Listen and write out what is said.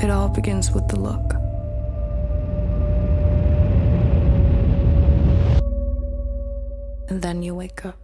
It all begins with the look. And then you wake up.